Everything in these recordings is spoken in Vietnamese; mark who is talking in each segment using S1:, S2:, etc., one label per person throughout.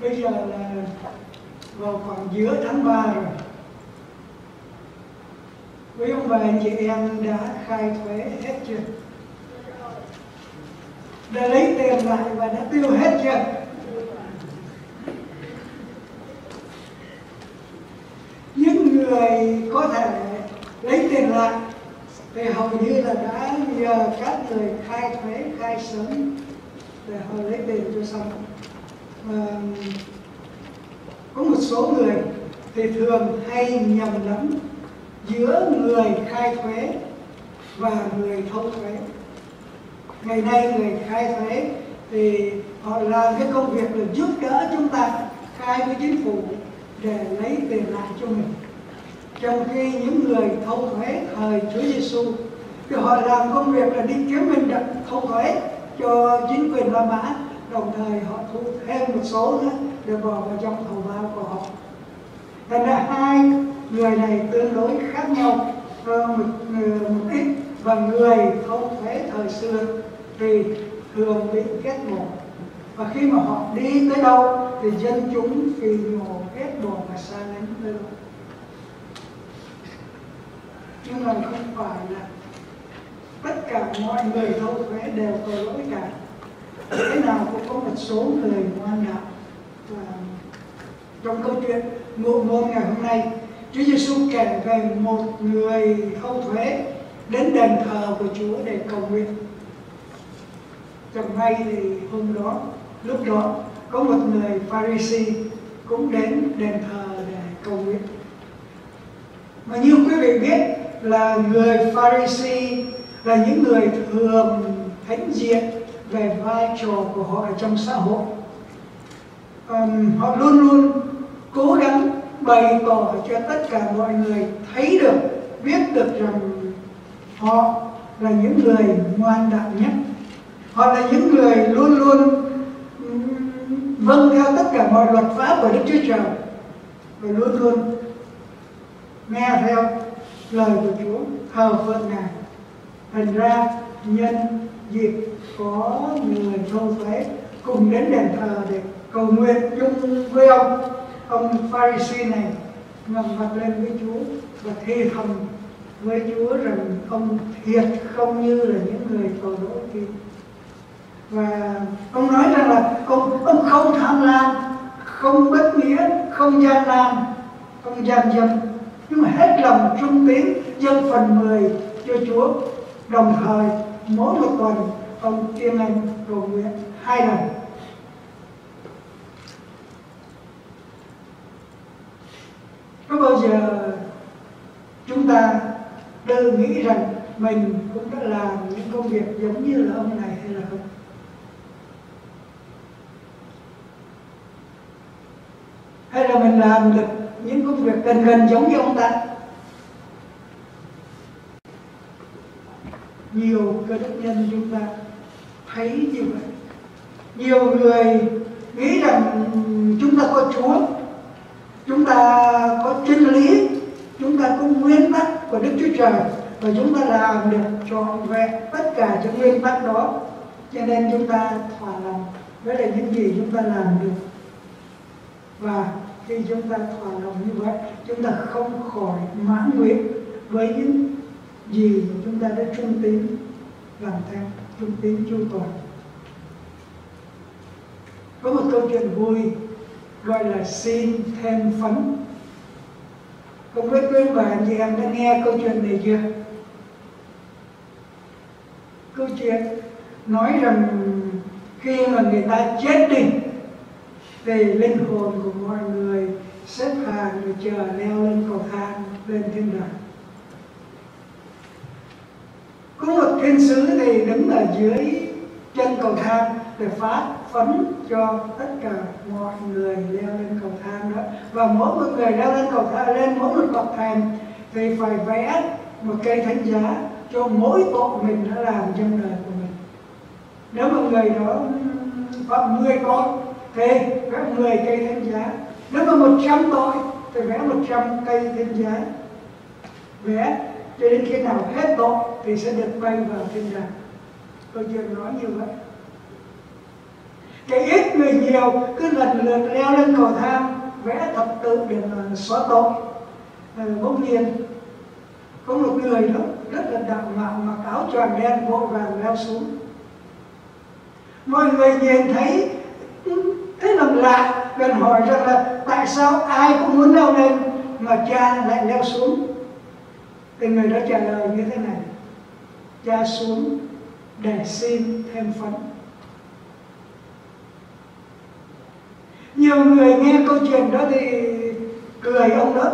S1: bây giờ là vào khoảng giữa tháng 3 rồi. Quý ông bà, anh chị em đã khai thuế hết chưa? Đã lấy tiền lại và đã tiêu hết chưa? Những người có thể lấy tiền lại thì hầu như là đã nhờ các người khai thuế, khai sớm để họ lấy tiền cho xong có một số người thì thường hay nhầm lẫn giữa người khai thuế và người thâu thuế. Ngày nay người khai thuế thì họ làm cái công việc là giúp đỡ chúng ta khai với chính phủ để lấy tiền lại cho mình. Trong khi những người thâu thuế thời Chúa Giêsu thì họ làm công việc là đi kiếm mình đặt thâu thuế cho chính quyền La Mã đồng thời họ thu thêm một số nữa để bỏ vào trong hầu bao của họ. Thành ra hai người này tương đối khác nhau một, ờ, một ít và người không thế thời xưa thì thường bị kết mổ. Và khi mà họ đi tới đâu thì dân chúng vì nhổ kết bỏ và xa lánh tới đó. Nhưng mà không phải là tất cả mọi người thâu thuế đều có lỗi cả thế nào cũng có một số người ngoan đạo và trong câu chuyện, ngụ ngôn ngày hôm nay, Chúa Giêsu kể về một người khâu thuế đến đền thờ của Chúa để cầu nguyện. Chẳng may thì hôm đó, lúc đó, có một người Pharisee cũng đến đền thờ để cầu nguyện. Mà như quý vị biết là người Pharisee là những người thường thánh diện về vai trò của họ ở trong xã hội. Um, họ luôn luôn cố gắng bày tỏ cho tất cả mọi người thấy được biết được rằng họ là những người ngoan đạo nhất. Họ là những người luôn luôn vâng theo tất cả mọi luật pháp của Đức Chúa Trời và luôn luôn nghe theo lời của Chúa thờ phượng Ngài. Thành ra nhân dịp có người thâu thuế cùng đến đền thờ để cầu nguyện chung với ông. Ông Pharisee này ngầm mặt lên với Chúa và thi thầm với Chúa rằng ông thiệt không như là những người tội lỗi kia. Và ông nói rằng là ông ông không tham lam, không bất nghĩa, không gian nan, không gian dâm. Nhưng mà hết lòng trung tín, dâng phần mười cho Chúa. Đồng thời, mỗi một tuần ông tiên anh cầu nguyện hai lần. Có bao giờ chúng ta tự nghĩ rằng mình cũng đã làm những công việc giống như là ông này hay là không? Hay là mình làm được những công việc gần gần giống như ông ta? Nhiều cơ đốc nhân chúng ta thấy như vậy, nhiều người nghĩ rằng chúng ta có chúa, chúng ta có chân lý, chúng ta có nguyên tắc của đức chúa trời và chúng ta làm được trọn vẹn tất cả những nguyên tắc đó. Cho nên chúng ta thỏa lòng với lại những gì chúng ta làm được. Và khi chúng ta thỏa lòng như vậy, chúng ta không khỏi mãn nguyện với những gì chúng ta đã trung tín làm theo trung tín chu toàn. Có một câu chuyện vui, gọi là xin thêm phấn. Không biết quý bà chị em đã nghe câu chuyện này chưa? Câu chuyện nói rằng khi mà người ta chết đi, thì linh hồn của mọi người xếp hàng để chờ leo lên cầu thang lên thiên đàng. Có thiên sứ thì đứng ở dưới chân cầu thang để phát phấn cho tất cả mọi người leo lên cầu thang đó. Và mỗi một người leo lên cầu thang, lên mỗi một bậc thang thì phải vẽ một cây thánh giá cho mỗi tội mình đã làm trong đời của mình. Nếu mà người đó phạm 10 tội thì vẽ 10 cây thánh giá. Nếu mà 100 tội thì vẽ 100 cây thánh giá. Vẽ cho đến khi nào hết tội thì sẽ được bay vào thiên đàng. Câu chuyện nói như vậy. Cái ít người nhiều cứ lần lượt leo lên cầu thang vẽ thập tự để mà xóa tội. À, bỗng nhiên có một người đó rất là đạo mạo mặc áo choàng đen vội vàng leo xuống. Mọi người nhìn thấy thế làm lạ gần hỏi rằng là tại sao ai cũng muốn leo lên mà cha lại leo xuống? Thì người đó trả lời như thế này. Cha xuống để xin thêm phấn nhiều người nghe câu chuyện đó thì cười ông đó.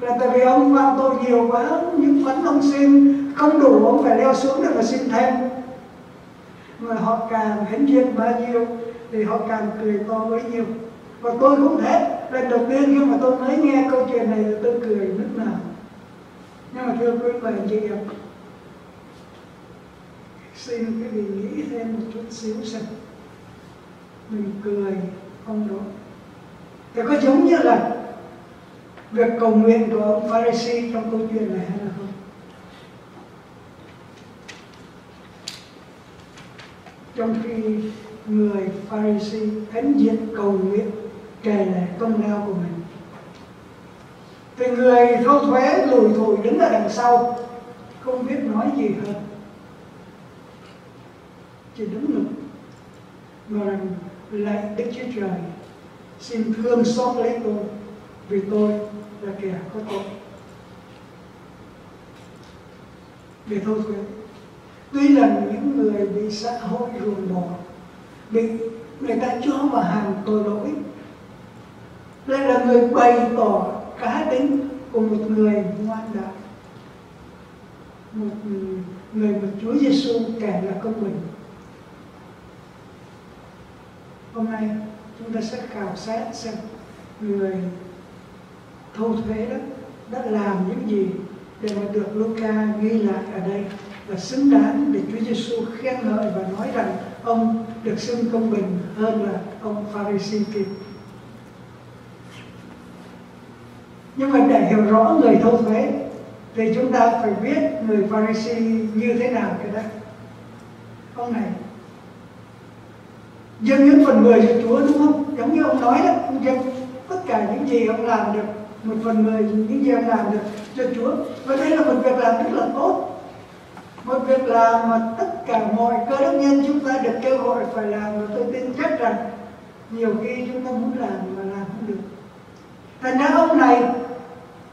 S1: Là tại vì ông phạm tội nhiều quá những phấn ông xin. Không đủ, ông phải leo xuống để mà xin thêm. Mà họ càng hãnh diện bao nhiêu, thì họ càng cười to bấy nhiêu. Và tôi cũng thế. Lần đầu tiên khi mà tôi mới nghe câu chuyện này, tôi cười nước nào nhưng mà thưa quý vị chị em. Xin quý vị nghĩ thêm một chút xíu xem. Mình cười, không đúng thì có giống như là việc cầu nguyện của ông Pharisee trong câu chuyện này hay là không? Trong khi người Pharisee hãnh diện cầu nguyện, kể lại công lao của mình thì người thâu thuế lùi thủi đứng ở đằng sau, không biết nói gì hơn. Chỉ đứng ngực, mà rằng lạy đức chúa trời, xin thương xót lấy tôi, vì tôi là kẻ có tội. Để thâu thuế, tuy là những người bị xã hội ruồng bỏ, bị người ta cho vào hàng tội lỗi đây là người bày tỏ cá tính của một người ngoan đạo một ừ, người mà Chúa Giêsu kể là công bình hôm nay chúng ta sẽ khảo sát xem người thu thuế đó đã làm những gì để mà được Luca ghi lại ở đây và xứng đáng để Chúa Giêsu khen ngợi và nói rằng ông được xưng công bình hơn là ông Pharisee kia. Nhưng mà để hiểu rõ người thâu thuế thì chúng ta phải biết người Pharisee như thế nào cái đó. Ông này dâng những phần mười cho Chúa đúng không? Giống như ông nói đó, ông dâng tất cả những gì ông làm được một phần mười những gì ông làm được cho Chúa và đây là một việc làm rất là tốt một việc làm mà tất cả mọi cơ đốc nhân chúng ta được kêu gọi phải làm và tôi tin chắc rằng nhiều khi chúng ta muốn làm mà làm không được thành ra ông này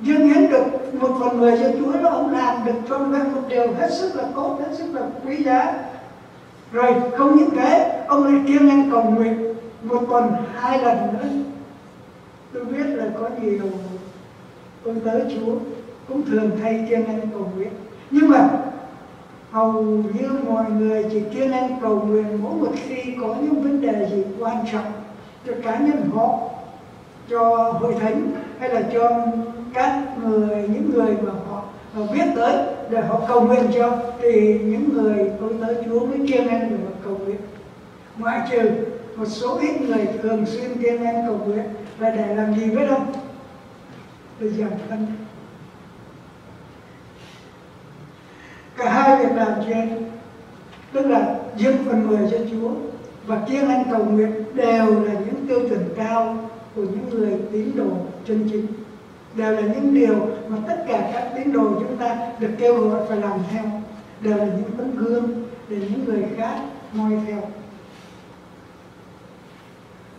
S1: dương hiến được một phần mười cho Chúa đó, ông làm được cho nó một điều hết sức là tốt, hết sức là quý giá. Rồi không những thế, ông lại kiêng ăn cầu nguyện một tuần, hai lần nữa. Tôi biết là có nhiều tôi tới Chúa, cũng thường thay kiêng ăn cầu nguyện. Nhưng mà hầu như mọi người chỉ kiêng ăn cầu nguyện mỗi một khi có những vấn đề gì quan trọng cho cá nhân họ, cho hội thánh, hay là cho các người những người mà họ, họ biết tới để họ cầu nguyện cho thì những người tôi tới Chúa mới kiên ăn để cầu nguyện. Ngoại trừ một số ít người thường xuyên kiên ăn cầu nguyện là để làm gì biết không để giảm thân cả hai việc làm trên tức là dâng phần mười cho Chúa và kiên ăn cầu nguyện đều là những tiêu chuẩn cao của những người tín đồ chân chính đều là những điều mà tất cả các tín đồ chúng ta được kêu gọi phải làm theo. Đều là những tấm gương để những người khác noi theo.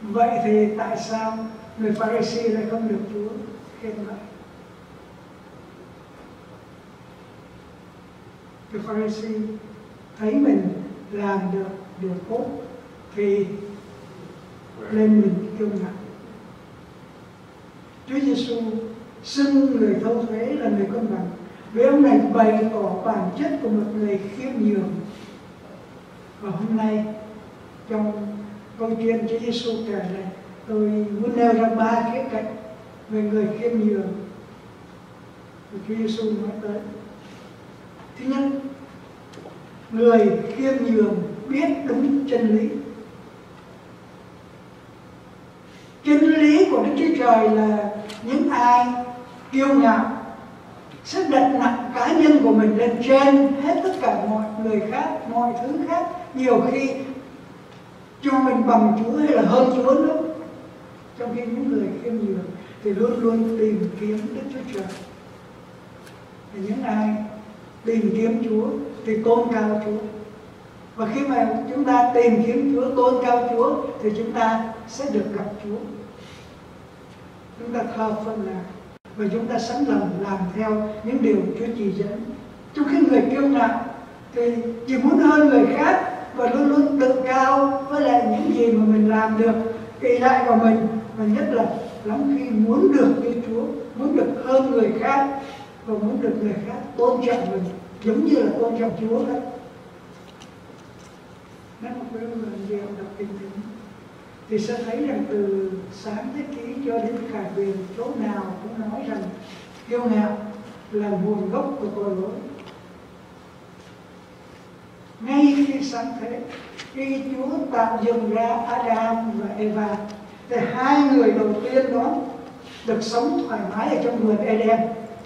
S1: Vậy thì tại sao người Pharisee lại không được Chúa? Khen ngợi. Người Pharisee thấy mình làm được điều tốt thì lên mình kiêu ngạo. Chúa Giêsu xưng người thâu thuế là người công bằng. Vì ông này bày tỏ bản chất của một người khiêm nhường. Và hôm nay, trong câu chuyện Chúa Giêsu kể này, tôi muốn nêu ra ba khía cạnh về người khiêm nhường. Mà Chúa Giêsu nói tới. Thứ nhất, người khiêm nhường biết đúng chân lý. Chân lý của đức chúa trời là những ai kiêu ngạo sẽ đặt nặng cá nhân của mình lên trên hết tất cả mọi người khác, mọi thứ khác. Nhiều khi cho mình bằng Chúa hay là hơn Chúa nữa. Trong khi những người khiêm nhường thì luôn luôn tìm kiếm Đức Chúa Trời. Thì những ai tìm kiếm Chúa thì tôn cao Chúa. Và khi mà chúng ta tìm kiếm Chúa, tôn cao Chúa thì chúng ta sẽ được gặp Chúa chúng ta thờ phượng là và chúng ta sẵn lòng làm theo những điều Chúa chỉ dẫn. Trong khi người kiêu ngạo thì chỉ muốn hơn người khác và luôn luôn tự cao với lại những gì mà mình làm được kỳ lại vào mình, và nhất là lắm khi muốn được như Chúa, muốn được hơn người khác và muốn được người khác tôn trọng mình, giống như là tôn trọng Chúa vậy. Nếu một cái điều đọc kinh thánh thì sẽ thấy rằng từ sáng thế ký cho đến khải quyền, chỗ nào cũng nói rằng kiêu ngạo là nguồn gốc của tội lỗi. Ngay khi sáng thế, khi Chúa tạo dựng ra Adam và Eva, thì hai người đầu tiên đó được sống thoải mái ở trong vườn Eden,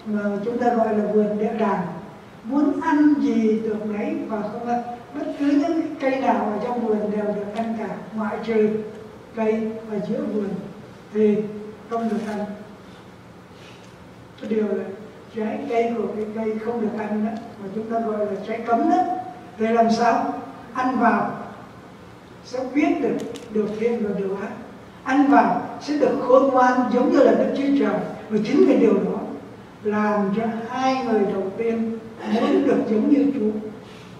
S1: mà chúng ta gọi là vườn địa đàng. Muốn ăn gì được lấy và không ăn, bất cứ những cây nào ở trong vườn đều được ăn cả, ngoại trừ cây và giữa vườn thì không được ăn. Cái điều là trái cây của cái cây không được ăn đó, mà chúng ta gọi là trái cấm đó, thì làm sao? Ăn vào sẽ biết được điều thiện và điều ác ăn vào sẽ được khôn ngoan giống như là đức chúa trời. Và chính cái điều đó làm cho hai người đầu tiên muốn được giống như chúa.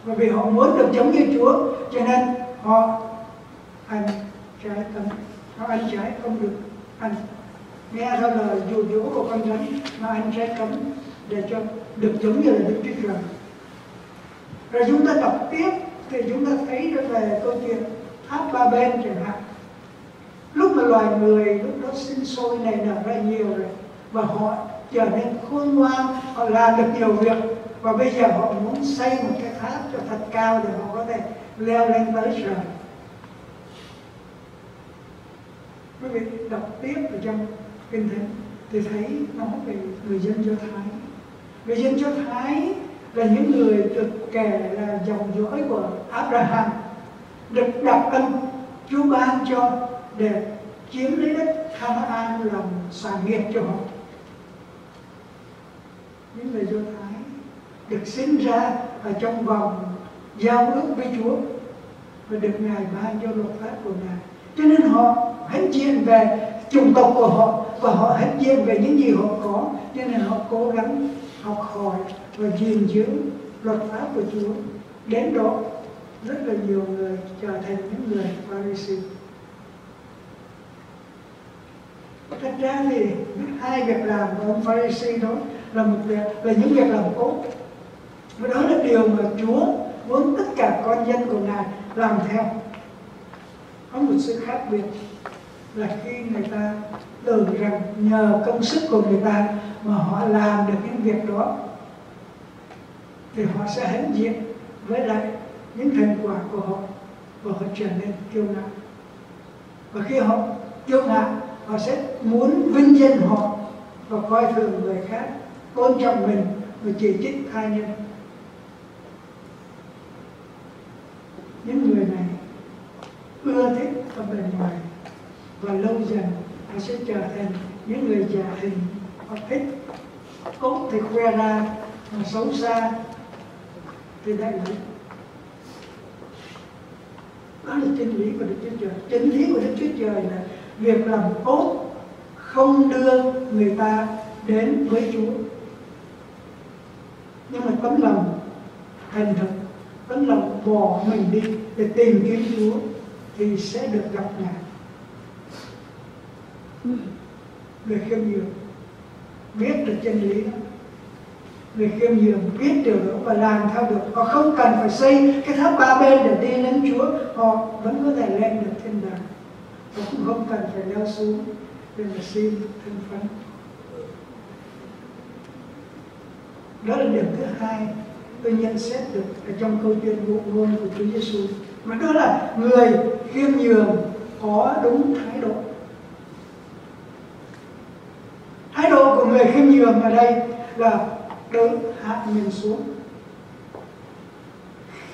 S1: Và vì họ muốn được giống như chúa, cho nên họ hành trái tâm nó ăn trái không được. Ăn. Nghe theo lời dụ dỗ của con rắn mà ăn trái cấm để cho được giống như là đức trích trời. Rồi chúng ta đọc tiếp, thì chúng ta thấy được về câu chuyện tháp ba bên chẳng hạn. Lúc mà loài người, lúc đó sinh sôi này nở ra nhiều rồi, và họ trở nên khôn ngoan, họ làm được nhiều việc, và bây giờ họ muốn xây một cái tháp cho thật cao để họ có thể leo lên tới trời. Quý vị đọc tiếp ở trong kinh thánh thì thấy nói về người dân do thái. Người dân do thái là những người được kể là dòng dõi của Abraham, được đặc ân Chúa ban cho để chiếm lấy đất Canaan làm sản nghiệp cho họ. Những người Do Thái được sinh ra ở trong vòng giao ước với Chúa và được Ngài ban cho luật pháp của Ngài cho nên họ hãnh diện về chủng tộc của họ và họ hãnh diện về những gì họ có. Cho nên họ cố gắng học hỏi và gìn giữ luật pháp của Chúa. Đến đó, rất là nhiều người trở thành những người Pharisee thật ra thì hai việc làm của ông Pharisee đó là một việc, là những việc làm tốt. Và đó là điều mà Chúa muốn tất cả con dân của Ngài làm theo có một sự khác biệt là khi người ta tưởng rằng nhờ công sức của người ta mà họ làm được những việc đó, thì họ sẽ hãnh diện với lại những thành quả của họ và họ trở nên kiêu ngạo. Và khi họ kiêu ngạo, họ sẽ muốn vinh danh họ và coi thường người khác, tôn trọng mình và chỉ trích tha nhân những người này ưa thích ở bên ngoài. Và lâu dần nó sẽ trở thành những người giả hình. Họ thích tốt thì khoe ra mà xấu xa thì đại lý. Đó là chân lý của Đức Chúa Trời. Chân lý của Đức Chúa Trời là việc làm tốt không đưa người ta đến với Chúa. Nhưng mà tấm lòng thành thật, tấm lòng bỏ mình đi để tìm kiếm Chúa thì sẽ được gặp Ngài người khiêm nhường biết được chân lý đó. Người khiêm nhường biết điều đó và làm theo được. Họ không cần phải xây cái tháp ba bên để đi đến Chúa. Họ vẫn có thể lên được thiên đàng. Họ cũng không cần phải leo xuống để mà xin thân phận. Đó là điểm thứ hai tôi nhận xét được ở trong câu chuyện ngụ ngôn của Chúa Giêsu mà đó là người khiêm nhường có đúng thái độ. Thái độ của người khiêm nhường ở đây là đỡ hạ mình xuống.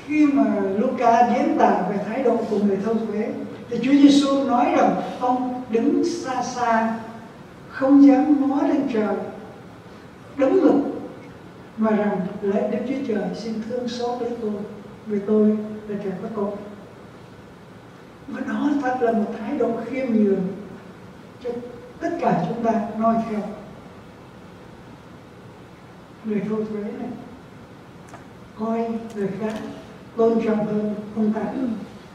S1: Khi mà Luca diễn tả về thái độ của người thâu thuế thì Chúa Giêsu nói rằng ông đứng xa xa, không dám ngó lên trời, đứng ngực, mà rằng lạy Đức Chúa Trời, xin thương xót lấy tôi, vì tôi là chẳng có tội và đó thật là một thái độ khiêm nhường cho tất cả chúng ta noi theo. Người thô thuế này coi người khác tôn trọng hơn ông ta.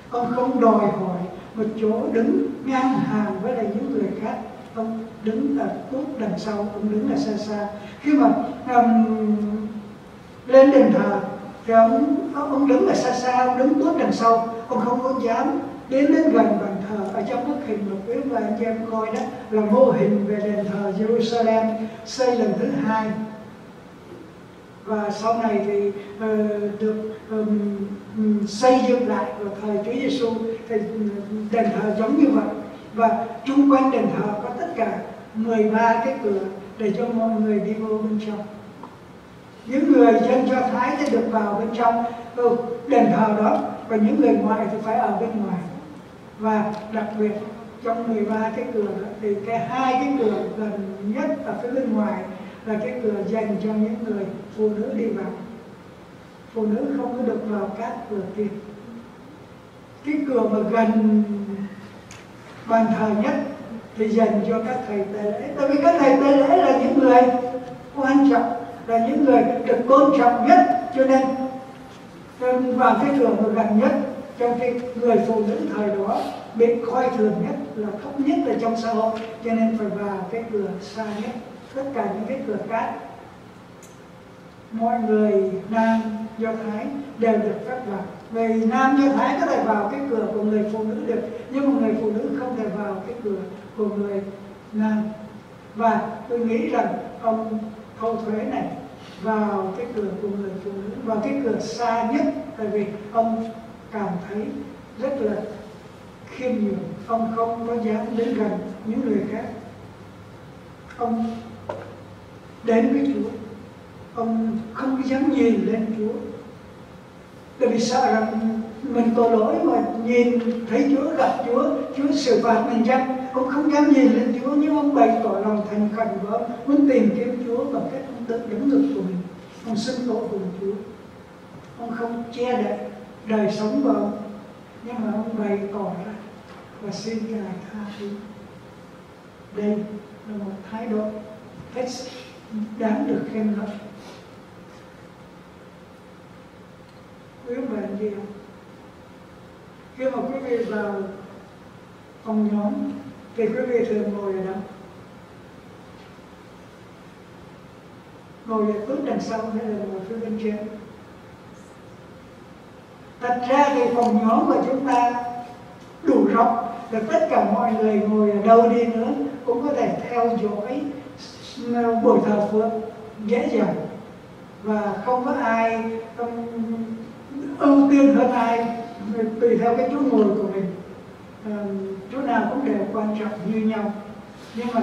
S1: Ông không đòi hỏi một chỗ đứng ngang hàng với lại những người khác. Ông đứng là tốt đằng sau ông đứng là xa xa. Khi mà um, lên đền thờ rồi ông ông đứng ở xa xa ông đứng tốt đằng sau. Ông không có dám đến đến gần bàn thờ ở trong bức hình mà quý và anh em coi đó là mô hình về đền thờ Jerusalem xây lần thứ hai. Và sau này thì uh, được um, xây dựng lại vào thời Chúa Giêsu thì đền thờ giống như vậy. Và chung quanh đền thờ có tất cả 13 cái cửa để cho mọi người đi vô bên trong những người dân do thái sẽ được vào bên trong ừ, đền thờ đó và những người ngoại thì phải ở bên ngoài. Và đặc biệt trong 13 cái cửa đó, thì cái hai cái cửa gần nhất ở phía bên ngoài là cái cửa dành cho những người phụ nữ đi vào. Phụ nữ không có được vào các cửa kia cái cửa mà gần bàn thờ nhất thì dành cho các thầy tế lễ. Tại vì các thầy tế lễ là những người quan trọng là những người được tôn trọng nhất, cho nên vào cái cửa gần nhất trong khi người phụ nữ thời đó bị coi thường nhất là thấp nhất là trong xã hội, cho nên phải vào cái cửa xa nhất, tất cả những cái cửa khác. Mọi người nam, do thái đều được phép vào. Vì nam, do thái có thể vào cái cửa của người phụ nữ được, nhưng mà người phụ nữ không thể vào cái cửa của người nam. Và tôi nghĩ rằng ông thâu thuế này vào cái cửa của người phụ nữ, vào cái cửa xa nhất. Tại vì ông cảm thấy rất là khiêm nhường. Ông không có dám đến gần những người khác. Ông đến với Chúa. Ông không có dám nhìn lên Chúa. Tại vì sợ rằng mình tội lỗi mà nhìn thấy Chúa, gặp Chúa Chúa xử phạt mình chăng? Ông không dám nhìn lên Chúa, nhưng ông bày tỏ lòng thành khẩn của ông. Muốn tìm kiếm Chúa bằng cách ông tự đứng ngực của mình. Ông xin tội cùng Chúa. Ông không che đậy đời sống của ông, nhưng mà ông bày tỏ ra và xin ngài tha thứ. Đây là một thái độ hết đáng được khen ngợi. Quý ông bà anh chị khi mà quý vị vào phòng nhóm thì quý vị thường ngồi ở đâu ngồi ở bước đằng sau hay là ngồi phía bên trên? Thật ra thì phòng nhóm của chúng ta đủ rộng và tất cả mọi người ngồi ở đâu đi nữa cũng có thể theo dõi ờ, buổi thờ phượng dễ dàng. Và không có ai, không ưu tiên hơn ai ờ, tùy theo cái chỗ ngồi của mình. Ờ, chỗ nào cũng đều quan trọng như nhau. Nhưng mà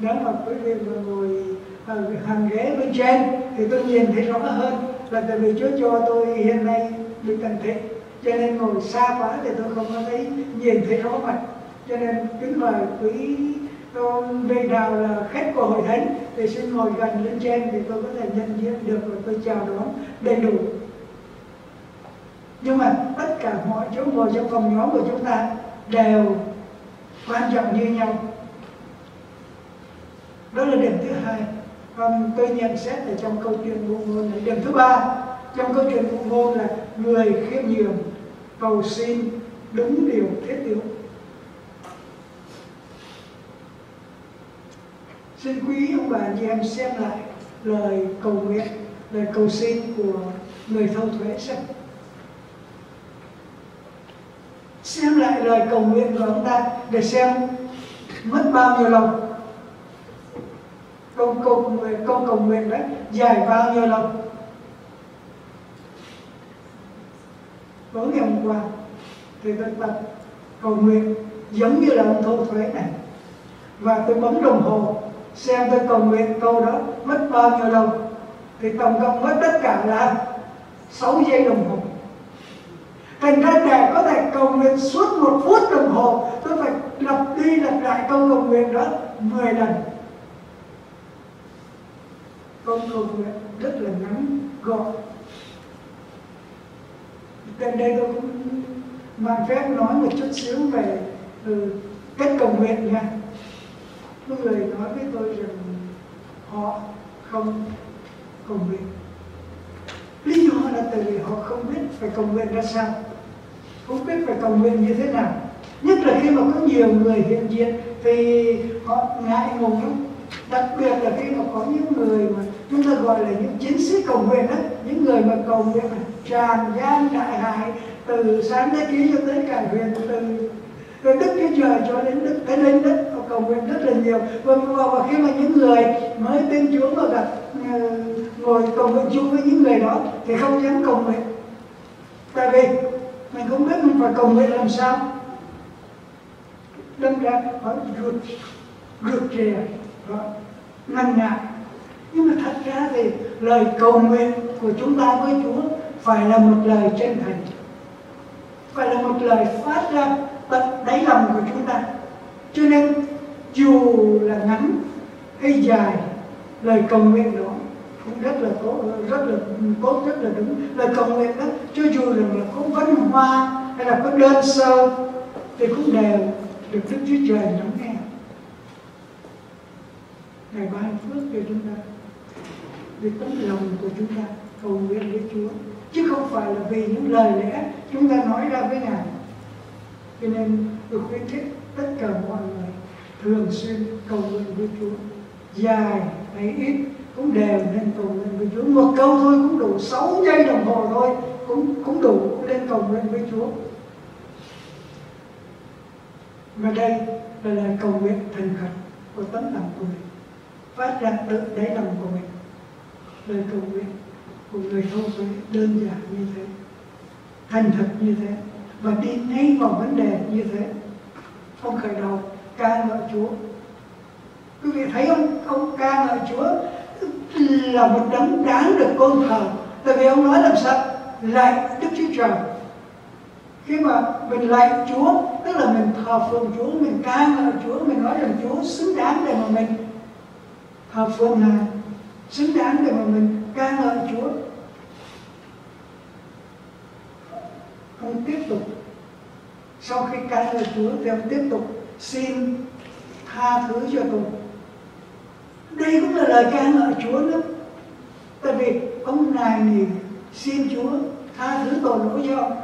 S1: nếu mà quý vị mà ngồi ờ, ở hàng ghế bên trên thì tôi nhìn thấy rõ hơn là tại vì Chúa cho tôi hiện nay bị cần thị cho nên ngồi xa quá thì tôi không có thấy, nhìn thấy rõ mặt. Cho nên kính mời quý vị nào là khách của hội thánh thì xin ngồi gần lên trên thì tôi có thể nhận diện được và tôi chào đón đầy đủ. Nhưng mà tất cả mọi chỗ ngồi trong phòng nhóm của chúng ta đều quan trọng như nhau. Đó là điểm thứ hai. Còn tôi nhận xét ở trong câu chuyện ngụ ngôn này. Điểm thứ ba, trong câu chuyện ngụ ngôn là người khiêm nhường, cầu xin đúng điều thiết yếu xin quý ông bà chị em xem lại lời cầu nguyện, lời cầu xin của người thâu thuế xem. Xem lại lời cầu nguyện của ông ta để xem mất bao nhiêu lòng. Câu câu câu cầu nguyện đấy, dài bao nhiêu lòng. Tối ngày hôm qua thì tôi tập cầu nguyện, giống như là ông thu thuế này. Và tôi bấm đồng hồ, xem tôi cầu nguyện câu đó mất bao nhiêu lâu thì tổng cộng mất tất cả là 6 giây đồng hồ thành ra để có thể cầu nguyện suốt một phút đồng hồ. Tôi phải lặp đi lặp lại câu cầu nguyện đó 10 lần. Câu cầu nguyện rất là ngắn gọn. Gần đây tôi cũng mang phép nói một chút xíu về ừ, cách cầu nguyện nha. Có người nói với tôi rằng họ không cầu nguyện. Lý do là tại vì họ không biết phải cầu nguyện ra sao không biết phải cầu nguyện như thế nào. Nhất là khi mà có nhiều người hiện diện thì họ ngại ngùng lắm. Đặc biệt là khi mà có những người mà chúng ta gọi là những chiến sĩ cầu nguyện đó những người mà cầu nguyện tràn gian đại hại từ sáng thế ký cho tới cả huyền từ từ đức chúa trời cho đến đức thánh linh đó họ cầu nguyện rất là nhiều. Vâng, và, và, và khi mà những người mới tin chúa mà gặp ờ, ngồi cầu nguyện chung với những người đó thì không dám cầu nguyện. Tại vì mình không biết mình phải cầu nguyện làm sao. Đâm ra phải rụt rụt rè đó ngăn ngại. Nhưng mà thật ra thì lời cầu nguyện của chúng ta với Chúa phải là một lời chân thành. Phải là một lời phát ra tận đáy lòng của chúng ta. Cho nên dù là ngắn hay dài, lời cầu nguyện đó rất là tốt, rất là tốt, rất là đúng. Lời cầu nguyện đó, cho dù rằng là có vấn hoa hay là có đơn sơ, thì cũng đều được Đức Chúa Trời lắng nghe. Ngài ban phước cho chúng ta. Vì tấm lòng của chúng ta cầu nguyện với Chúa. Chứ không phải là vì những lời lẽ chúng ta nói ra với Ngài. Cho nên tôi khuyến khích tất cả mọi người thường xuyên cầu nguyện với Chúa. Dài hay ít cũng đều nên cầu nguyện với Chúa. Một câu thôi cũng đủ 6 giây đồng hồ thôi. Cũng cũng đủ cũng nên cầu nguyện với Chúa. Mà đây là lời cầu nguyện thành khẩn của tấm lòng của mình. Phát ra tự đáy lòng của mình. Lời cầu nguyện của người thô thuế đơn giản như thế. Thành thật như thế. Và đi ngay vào vấn đề như thế. Ông khởi đầu ca ngợi Chúa. Quý vị thấy không? Ông ca ngợi Chúa là một đấng đáng được tôn thờ. Tại vì ông nói làm sao? Lạy Đức Chúa Trời. Khi mà mình lạy Chúa, tức là mình thờ phượng Chúa, mình ca ngợi Chúa, mình nói rằng Chúa xứng đáng để mà mình thờ phượng Ngài, xứng đáng để mà mình ca ngợi Chúa. Ông tiếp tục. Sau khi ca ngợi Chúa thì ông tiếp tục xin tha thứ cho tôi đây cũng là lời ca ngợi Chúa nữa tại vì ông này thì xin Chúa tha thứ tội lỗi cho. Ông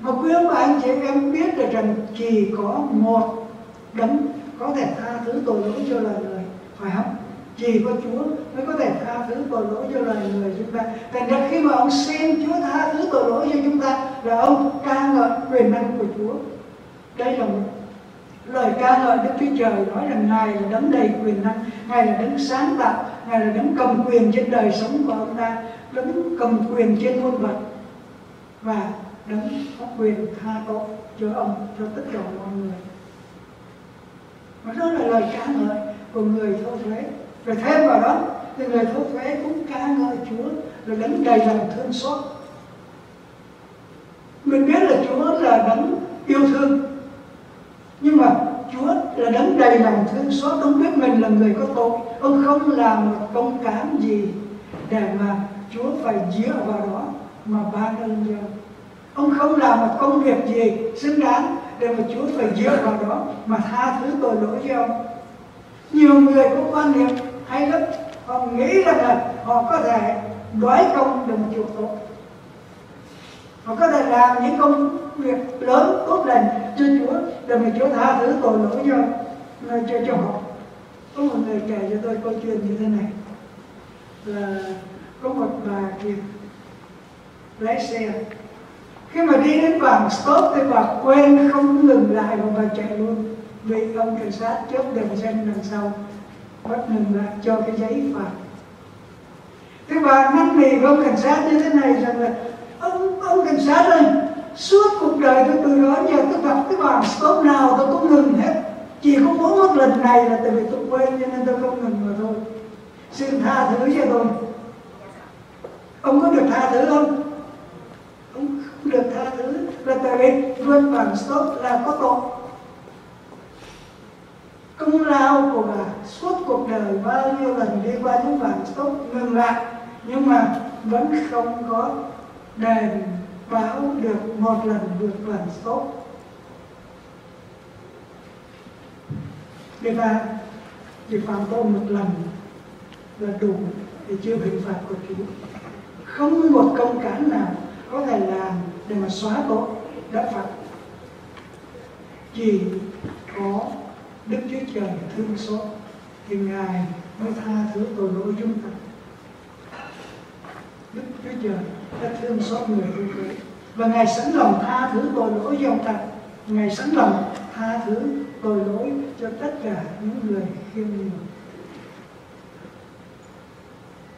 S1: mà quý ông bà anh chị em biết được rằng chỉ có một đấng có thể tha thứ tội lỗi cho lời người phải không? Chỉ có Chúa mới có thể tha thứ tội lỗi cho lời người chúng ta. Thành ra khi mà ông xin Chúa tha thứ tội lỗi cho chúng ta, là ông ca ngợi quyền năng của Chúa. Đây là một lời ca ngợi Đức Chúa Trời nói rằng Ngài là đấng đầy quyền năng, Ngài là đấng sáng tạo, Ngài là đấng cầm quyền trên đời sống của ông ta, đấng cầm quyền trên muôn vật và đấng có quyền tha tội cho ông, cho tất cả mọi người. Và đó là lời ca ngợi của người thâu thuế. Rồi thêm vào đó, thì người thâu thuế cũng ca ngợi Chúa là đấng đầy lòng thương xót. Mình biết là Chúa là đấng yêu thương nhưng mà Chúa là đấng đầy lòng thương xót, ông biết mình là người có tội. Ông không làm một công cán gì để mà Chúa phải dựa vào đó mà ban ơn cho ông. Không làm một công việc gì xứng đáng để mà Chúa phải dựa vào đó mà tha thứ tội lỗi cho ông. Nhiều người có quan niệm hay lắm, họ nghĩ rằng là họ có thể đoái công được một tội họ có thể làm những công việc lớn, tốt lành cho Chúa, để mà Chúa tha thứ tội lỗi cho ờ, cho cho họ. Có một người kể cho tôi câu chuyện như thế này. Là có một bà kia lái xe. Khi mà đi đến bảng stop thì bà quên không ngừng lại mà bà chạy luôn. Bị ông cảnh sát chốt đèn xanh đằng sau bắt ngừng lại cho cái giấy phạt thế bà năn nỉ với ông cảnh sát như thế này rằng là ông ông cảnh sát ơi suốt cuộc đời tôi từ đó giờ tôi gặp cái bàn stop nào tôi cũng ngừng hết. Chỉ có mỗi một lần này là tại vì tôi quên, cho nên tôi không ngừng mà thôi. Xin tha thứ cho tôi. Ông có được tha thứ không? Ông không được tha thứ. Là tại hơn bàn stop là có tội. Công lao của bà suốt cuộc đời bao nhiêu lần đi qua những bàn stop ngừng lại, nhưng mà vẫn không có đền báo được một lần vượt lần tốt. Người ta chỉ phạm tội một lần là đủ để chưa hình phạt của Chúa. Không một công cán nào có thể làm để mà xóa tội đã phạt. Chỉ có Đức Chúa Trời thương xót thì Ngài mới tha thứ tội lỗi chúng ta. Chúa Trời đã thương xót người hữu thế và Ngài sẵn lòng tha thứ tội lỗi cho ông ta. Ngài sẵn lòng tha thứ tội lỗi cho tất cả những người khiêm nhường.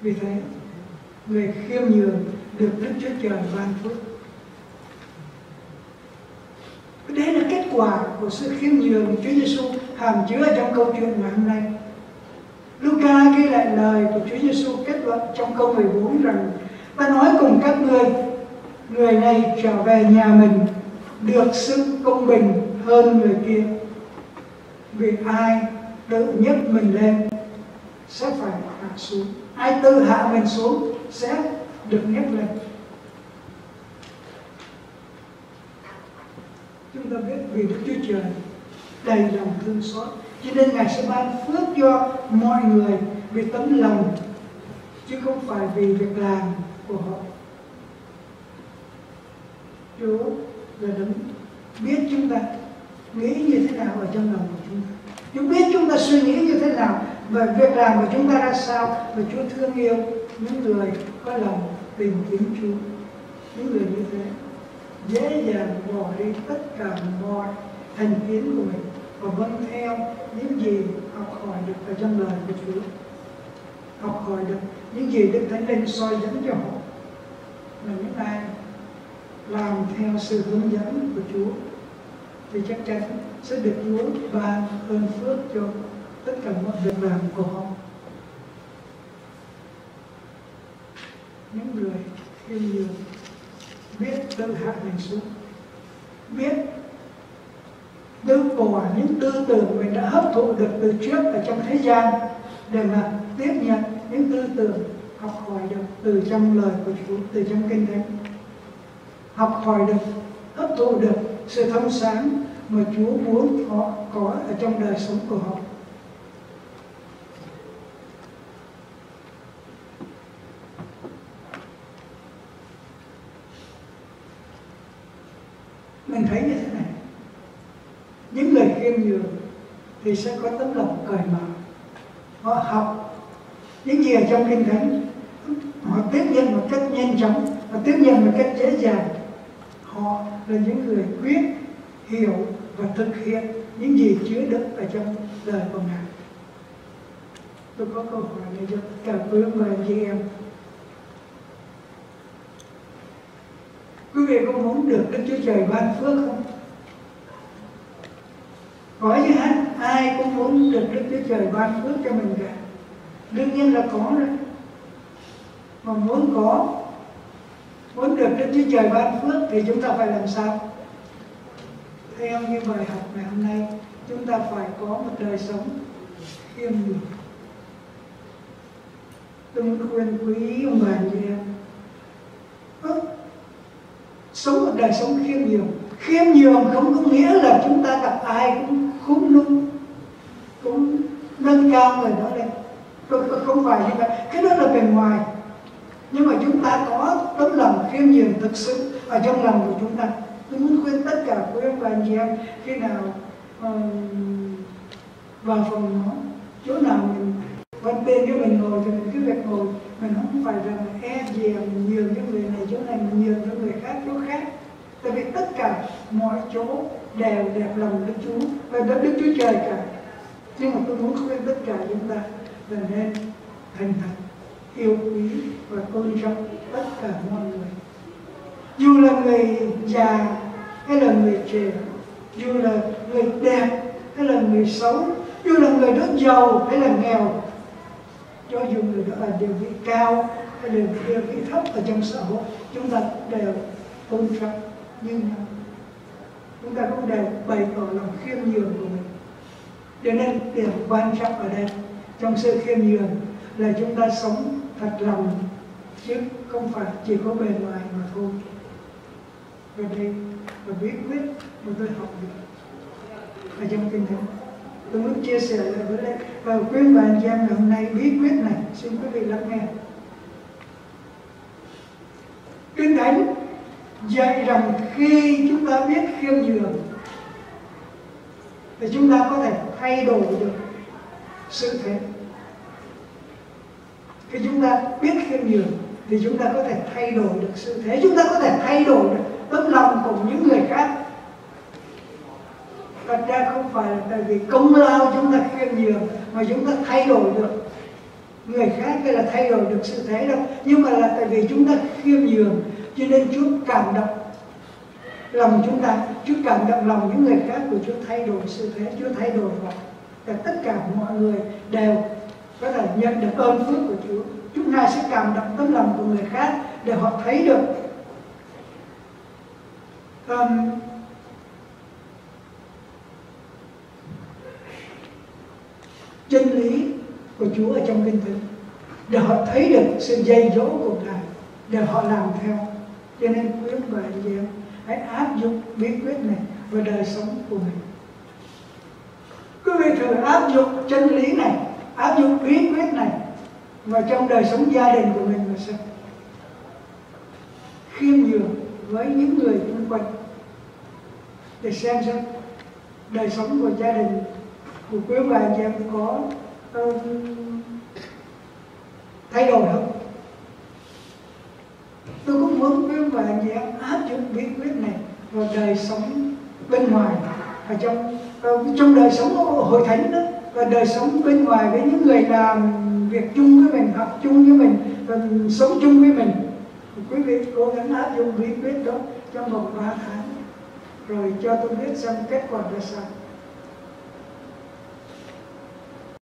S1: Vì thế, người khiêm nhường được Đức Chúa Trời ban phước. Đấy là kết quả của sự khiêm nhường Chúa Giêsu hàm chứa trong câu chuyện ngày hôm nay. Luca ghi lại lời của Chúa Giêsu kết luận trong câu 14 rằng ta nói cùng các ngươi, người này trở về nhà mình được sự công bình hơn người kia. Vì ai tự nhấc mình lên sẽ phải hạ xuống. Ai tự hạ mình xuống sẽ được nhấc lên. Chúng ta biết vì Đức Chúa Trời đầy lòng thương xót, cho nên Ngài sẽ ban phước cho mọi người vì tấm lòng, chứ không phải vì việc làm của họ. Chúa là đấng biết chúng ta, nghĩ như thế nào ở trong lòng của chúng ta. Chúa biết chúng ta suy nghĩ như thế nào và việc làm của chúng ta ra sao và Chúa thương yêu những người có lòng tìm kiếm Chúa. Những người như thế, dễ dàng bỏ đi tất cả mọi thành kiến của mình và vâng theo những gì học hỏi được ở trong lời của Chúa. Học hỏi được những gì Đức Thánh Linh soi dẫn cho họ là những ai làm theo sự hướng dẫn của Chúa, thì chắc chắn sẽ được Chúa ban ơn phước cho tất cả mọi việc làm của họ. Những người khiêm nhường biết tự hạ mình xuống, biết từ bỏ những tư tưởng mình đã hấp thụ được từ trước ở trong thế gian để mà tiếp nhận những tư tưởng học hỏi được từ trong lời của Chúa, từ trong kinh thánh. Học hỏi được, hấp thụ được sự thông sáng mà Chúa muốn họ có ở trong đời sống của họ. Mình thấy như thế này những người khiêm nhường thì sẽ có tấm lòng cởi mở họ học những gì ở trong kinh thánh, họ tiếp nhận một cách nhanh chóng, họ tiếp nhận một cách dễ dàng. Họ là những người quyết, hiểu và thực hiện những gì chứa đựng ở trong lời của ngài. Tôi có câu hỏi này cho tất cả quý ông bà, chị em. Quý vị có muốn được đức chúa trời ban phước không? Hỏi chứ hết ai cũng muốn được đức chúa trời ban phước cho mình cả đương nhiên là có rồi mà muốn có, muốn được đức chúa trời ban phước thì chúng ta phải làm sao? Theo như bài học ngày hôm nay, chúng ta phải có một đời sống khiêm nhường. Tôi muốn khuyên quý ông bà chị em. Sống một đời sống khiêm nhường. Khiêm nhường không có nghĩa là chúng ta gặp ai cũng khung lung cũng nâng cao người đó lên không phải như vậy. Cái đó là bề ngoài. Nhưng mà chúng ta có tấm lòng khiêm nhường thực sự ở trong lòng của chúng ta. Tôi muốn khuyên tất cả quý ông bà anh chị em khi nào um, vào phòng nó chỗ nào mình quan tên cho mình ngồi thì mình cứ việc ngồi. Mình không phải rằng e gì mình nhường cho người này chỗ này mình nhường cho người khác chỗ khác. Tại vì tất cả mọi chỗ đều đẹp lòng Đức Chúa và đất Đức Chúa Trời cả. Nhưng mà tôi muốn khuyên tất cả chúng ta là nên thành thật, yêu quý và tôn trọng tất cả mọi người. Dù là người già hay là người trẻ, dù là người đẹp hay là người xấu, dù là người rất giàu hay là nghèo, cho dù người đó là địa vị cao hay là địa vị thấp ở trong xã hội, chúng ta đều tôn trọng như nhau. Chúng ta cũng đều bày tỏ lòng khiêm nhường của mình. Cho nên điều quan trọng ở đây trong sự khiêm nhường là chúng ta sống thật lòng, chứ không phải chỉ có bề ngoài mà thôi. Và đây, và bí quyết mà tôi học được ở trong kinh thánh. Tôi muốn chia sẻ lại với đây. Và quý bà anh chị em hôm nay, bí quyết này, xin quý vị lắng nghe. Kinh thánh dạy rằng khi chúng ta biết khiêm nhường thì chúng ta có thể thay đổi được sự thế khi chúng ta biết khiêm nhường thì chúng ta có thể thay đổi được sự thế, chúng ta có thể thay đổi được tấm lòng của những người khác. Thật ra không phải là tại vì công lao chúng ta khiêm nhường mà chúng ta thay đổi được người khác hay là thay đổi được sự thế đâu. Nhưng mà là tại vì chúng ta khiêm nhường cho nên Chúa cảm động lòng chúng ta, Chúa cảm động lòng những người khác của Chúa thay đổi sự thế, Chúa thay đổi và tất cả mọi người đều có thể nhận được ơn phước của Chúa. Chúng ta sẽ cảm động tấm lòng của người khác để họ thấy được. Um, chân lý của Chúa ở trong kinh thánh để họ thấy được sự dây dỗ của Ngài để họ làm theo. Cho nên quý ông bà anh chị em hãy áp dụng bí quyết này vào đời sống của mình. Quý vị thử áp dụng chân lý này áp dụng bí quyết này vào trong đời sống gia đình của mình là xem khiêm nhường với những người xung quanh để xem xem đời sống của gia đình của quý bà anh chị em có uh, thay đổi không? Tôi cũng muốn quý bà anh chị em áp dụng bí quyết này vào đời sống bên ngoài và trong uh, trong đời sống hội thánh đó và đời sống bên ngoài với những người làm việc chung với mình, học chung với mình, và sống chung với mình. Quý vị cố gắng áp dụng bí quyết đó trong vòng 3 tháng. Rồi cho tôi biết xem kết quả ra sao.